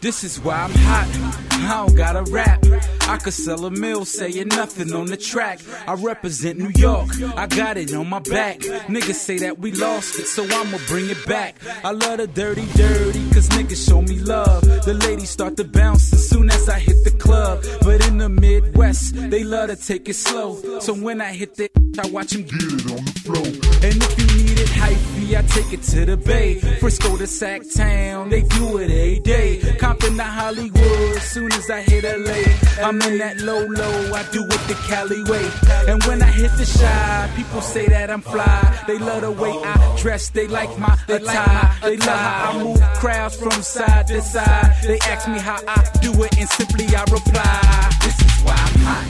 This is why I'm hot. I don't gotta rap. I could sell a mill saying nothing on the track. I represent New York. I got it on my back. Niggas say that we lost it, so I'ma bring it back. I love the dirty, dirty, cause niggas show me love. The ladies start to bounce as soon as I hit the club. But in the Midwest, they love to take it slow. So when I hit the I watch them get it on the floor. And if you need it hyphy, I take it to the Bay. Frisco to Sac Town, they do it a day. Compton to Hollywood, soon as I hit LA. I'm in that low low, I do it the Cali way. And when I hit the shy, people say that I'm fly. They love the way I dress, they like my attire. They love how I move crowds from side to side. They ask me how I do it, and simply I reply. Why I'm hot.